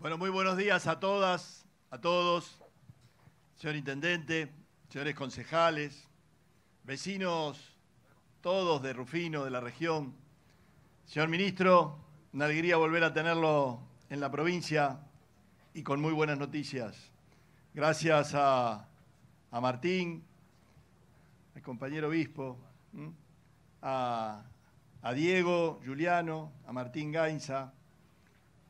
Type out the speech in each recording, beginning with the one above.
Bueno, muy buenos días a todas, a todos, señor intendente, señores concejales, vecinos todos de Rufino, de la región. Señor ministro, una alegría volver a tenerlo en la provincia y con muy buenas noticias. Gracias a, Martín, al compañero obispo, a, a Diego, Juliano, a Martín Gainza,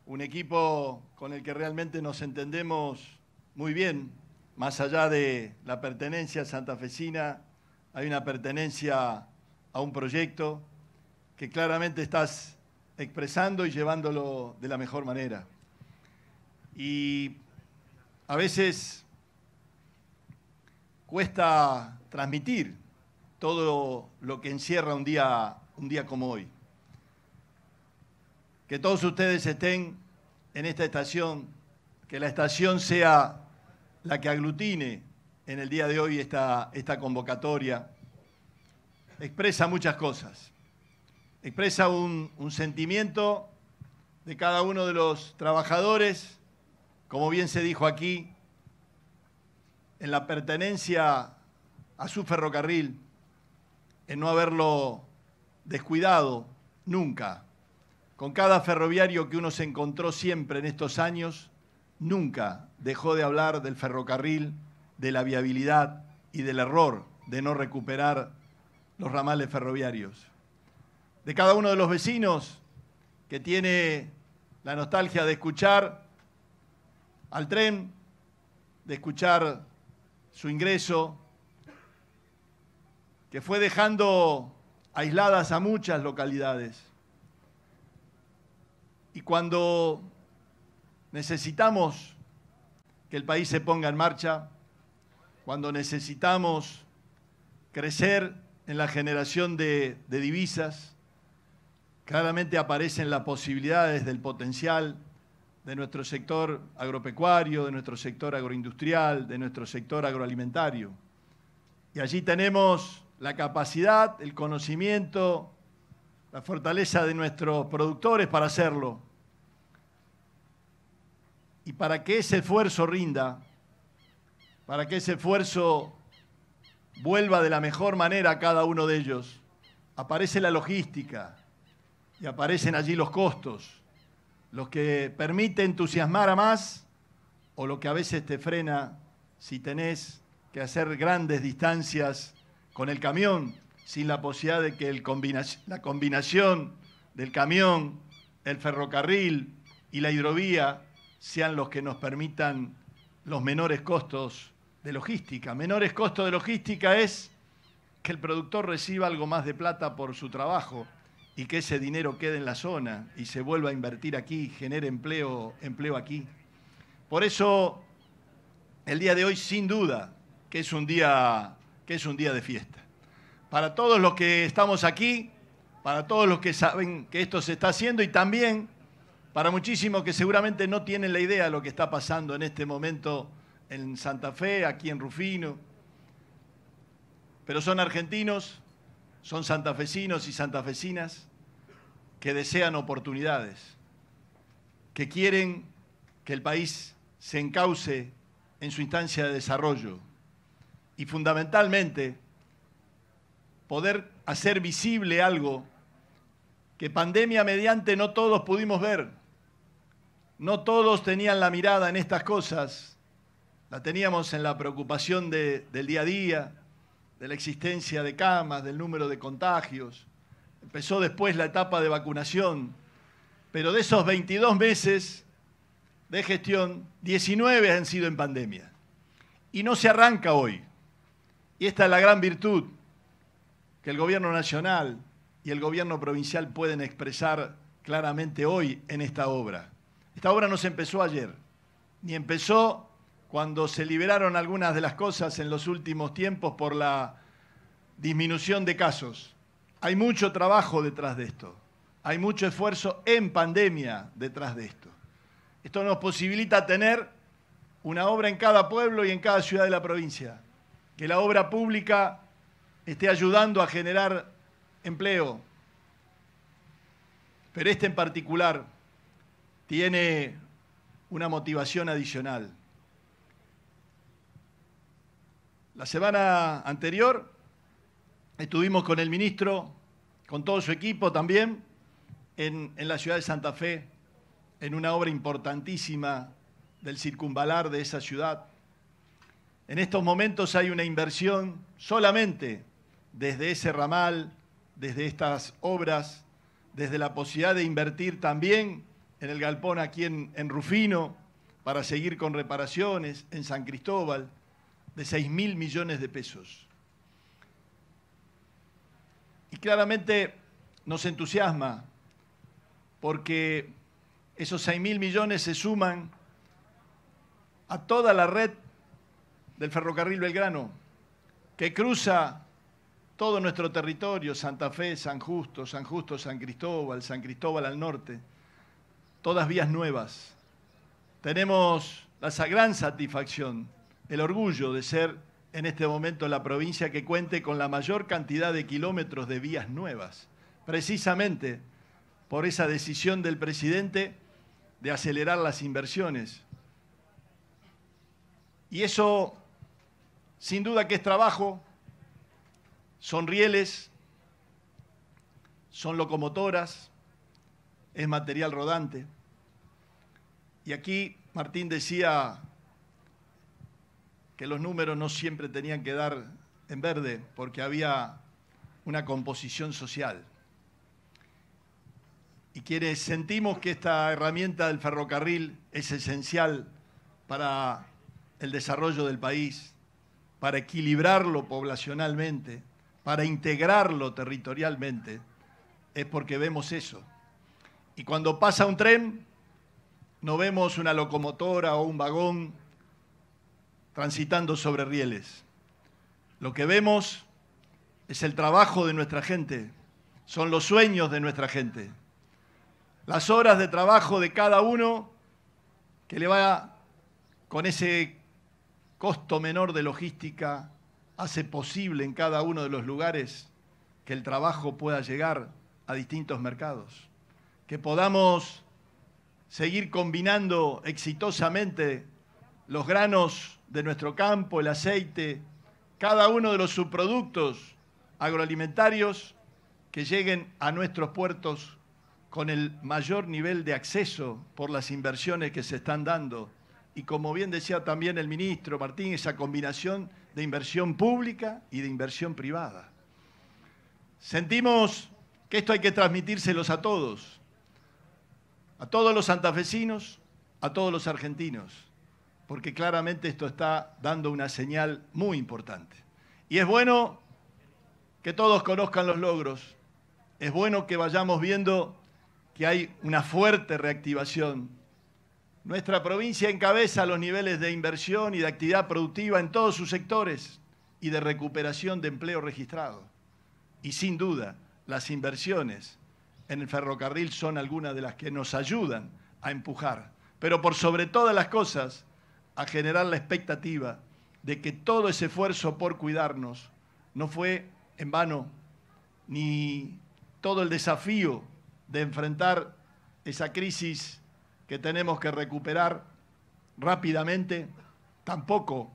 un equipo con el que realmente nos entendemos muy bien, más allá de la pertenencia santafesina, hay una pertenencia a un proyecto que claramente estás expresando y llevándolo de la mejor manera. Y a veces cuesta transmitir todo lo que encierra un día, un día como hoy que todos ustedes estén en esta estación, que la estación sea la que aglutine en el día de hoy esta, esta convocatoria, expresa muchas cosas. Expresa un, un sentimiento de cada uno de los trabajadores, como bien se dijo aquí, en la pertenencia a su ferrocarril, en no haberlo descuidado nunca con cada ferroviario que uno se encontró siempre en estos años, nunca dejó de hablar del ferrocarril, de la viabilidad y del error de no recuperar los ramales ferroviarios. De cada uno de los vecinos que tiene la nostalgia de escuchar al tren, de escuchar su ingreso, que fue dejando aisladas a muchas localidades y cuando necesitamos que el país se ponga en marcha, cuando necesitamos crecer en la generación de, divisas, claramente aparecen las posibilidades del potencial de nuestro sector agropecuario, de nuestro sector agroindustrial, de nuestro sector agroalimentario. Y allí tenemos la capacidad, el conocimiento, la fortaleza de nuestros productores para hacerlo. Y para que ese esfuerzo rinda, para que ese esfuerzo vuelva de la mejor manera a cada uno de ellos, aparece la logística y aparecen allí los costos, los que permite entusiasmar a más o lo que a veces te frena si tenés que hacer grandes distancias con el camión sin la posibilidad de que la combinación del camión, el ferrocarril y la hidrovía sean los que nos permitan los menores costos de logística. Menores costos de logística es que el productor reciba algo más de plata por su trabajo y que ese dinero quede en la zona y se vuelva a invertir aquí, genere empleo, empleo aquí. Por eso, el día de hoy, sin duda, que es un día, que es un día de fiesta para todos los que estamos aquí, para todos los que saben que esto se está haciendo y también para muchísimos que seguramente no tienen la idea de lo que está pasando en este momento en Santa Fe, aquí en Rufino, pero son argentinos, son santafesinos y santafesinas que desean oportunidades, que quieren que el país se encauce en su instancia de desarrollo y fundamentalmente poder hacer visible algo que pandemia mediante no todos pudimos ver. No todos tenían la mirada en estas cosas. La teníamos en la preocupación del día a día, de la existencia de camas, del número de contagios. Empezó después la etapa de vacunación. Pero de esos 22 meses de gestión, 19 han sido en pandemia. Y no se arranca hoy. Y esta es la gran virtud que el gobierno nacional y el gobierno provincial pueden expresar claramente hoy en esta obra. Esta obra no se empezó ayer, ni empezó cuando se liberaron algunas de las cosas en los últimos tiempos por la disminución de casos. Hay mucho trabajo detrás de esto, hay mucho esfuerzo en pandemia detrás de esto. Esto nos posibilita tener una obra en cada pueblo y en cada ciudad de la provincia, que la obra pública esté ayudando a generar empleo. Pero este en particular tiene una motivación adicional. La semana anterior estuvimos con el ministro, con todo su equipo también, en, en, la ciudad de Santa Fe, en una obra importantísima del circunvalar de esa ciudad. En estos momentos hay una inversión solamente desde ese ramal, desde estas obras, desde la posibilidad de invertir también en el galpón aquí en, Rufino, para seguir con reparaciones, en San Cristóbal, de 6 mil millones de pesos. Y claramente nos entusiasma porque esos 6 mil millones se suman a toda la red del ferrocarril Belgrano, que cruza todo nuestro territorio, Santa Fe, San Justo, San Justo, San Cristóbal, San Cristóbal al norte, todas vías nuevas. Tenemos la gran satisfacción el orgullo de ser en este momento la provincia que cuente con la mayor cantidad de kilómetros de vías nuevas, precisamente por esa decisión del presidente de acelerar las inversiones. Y eso, sin duda que es trabajo, son rieles, son locomotoras, es material rodante. Y aquí Martín decía que los números no siempre tenían que dar en verde porque había una composición social. Y quienes sentimos que esta herramienta del ferrocarril es esencial para el desarrollo del país, para equilibrarlo poblacionalmente, para integrarlo territorialmente, es porque vemos eso. Y cuando pasa un tren, no vemos una locomotora o un vagón transitando sobre rieles. Lo que vemos es el trabajo de nuestra gente, son los sueños de nuestra gente, las horas de trabajo de cada uno que le va con ese costo menor de logística, hace posible en cada uno de los lugares que el trabajo pueda llegar a distintos mercados, que podamos seguir combinando exitosamente los granos de nuestro campo, el aceite, cada uno de los subproductos agroalimentarios que lleguen a nuestros puertos con el mayor nivel de acceso por las inversiones que se están dando. Y como bien decía también el ministro Martín, esa combinación de inversión pública y de inversión privada. Sentimos que esto hay que transmitírselos a todos, a todos los santafesinos, a todos los argentinos porque claramente esto está dando una señal muy importante. Y es bueno que todos conozcan los logros, es bueno que vayamos viendo que hay una fuerte reactivación. Nuestra provincia encabeza los niveles de inversión y de actividad productiva en todos sus sectores y de recuperación de empleo registrado. Y sin duda, las inversiones en el ferrocarril son algunas de las que nos ayudan a empujar. Pero por sobre todas las cosas, a generar la expectativa de que todo ese esfuerzo por cuidarnos no fue en vano, ni todo el desafío de enfrentar esa crisis que tenemos que recuperar rápidamente, tampoco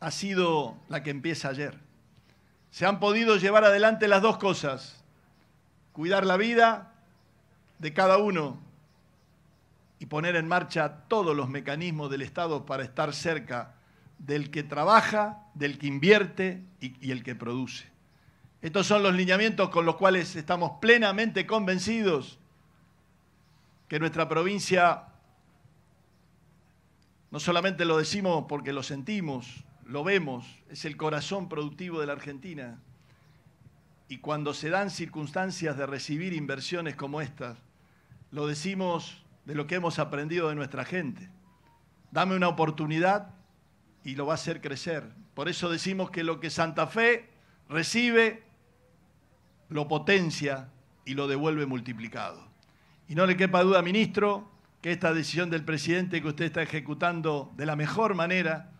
ha sido la que empieza ayer. Se han podido llevar adelante las dos cosas, cuidar la vida de cada uno y poner en marcha todos los mecanismos del Estado para estar cerca del que trabaja, del que invierte y, el que produce. Estos son los lineamientos con los cuales estamos plenamente convencidos que nuestra provincia, no solamente lo decimos porque lo sentimos, lo vemos, es el corazón productivo de la Argentina. Y cuando se dan circunstancias de recibir inversiones como estas, lo decimos de lo que hemos aprendido de nuestra gente. Dame una oportunidad y lo va a hacer crecer. Por eso decimos que lo que Santa Fe recibe, lo potencia y lo devuelve multiplicado. Y no le quepa duda, ministro, que esta decisión del presidente que usted está ejecutando de la mejor manera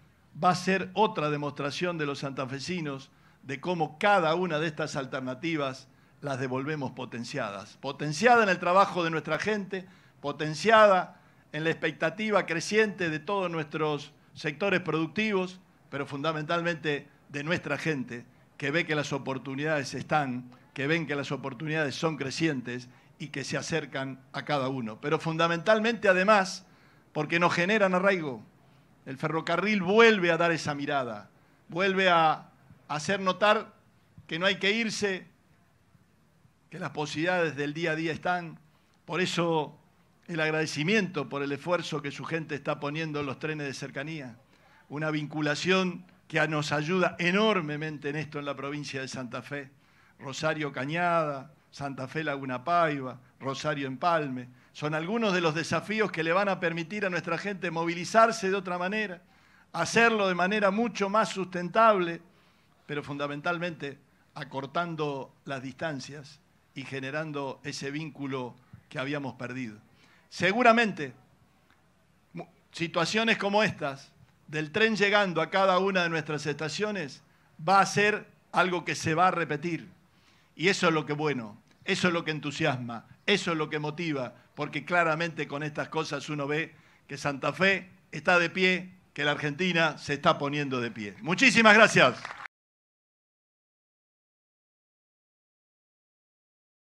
va a ser otra demostración de los santafesinos de cómo cada una de estas alternativas las devolvemos potenciadas. Potenciada en el trabajo de nuestra gente, potenciada en la expectativa creciente de todos nuestros sectores productivos, pero fundamentalmente de nuestra gente, que ve que las oportunidades están, que ven que las oportunidades son crecientes y que se acercan a cada uno. Pero fundamentalmente además porque nos generan arraigo. El ferrocarril vuelve a dar esa mirada, vuelve a hacer notar que no hay que irse, que las posibilidades del día a día están. Por eso el agradecimiento por el esfuerzo que su gente está poniendo en los trenes de cercanía. Una vinculación que nos ayuda enormemente en esto en la provincia de Santa Fe. Rosario Cañada, Santa Fe Laguna Paiva, Rosario Empalme. Son algunos de los desafíos que le van a permitir a nuestra gente movilizarse de otra manera, hacerlo de manera mucho más sustentable, pero fundamentalmente acortando las distancias y generando ese vínculo que habíamos perdido. Seguramente situaciones como estas, del tren llegando a cada una de nuestras estaciones, va a ser algo que se va a repetir. Y eso es lo que bueno, eso es lo que entusiasma, eso es lo que motiva, porque claramente con estas cosas uno ve que Santa Fe está de pie, que la Argentina se está poniendo de pie. Muchísimas gracias.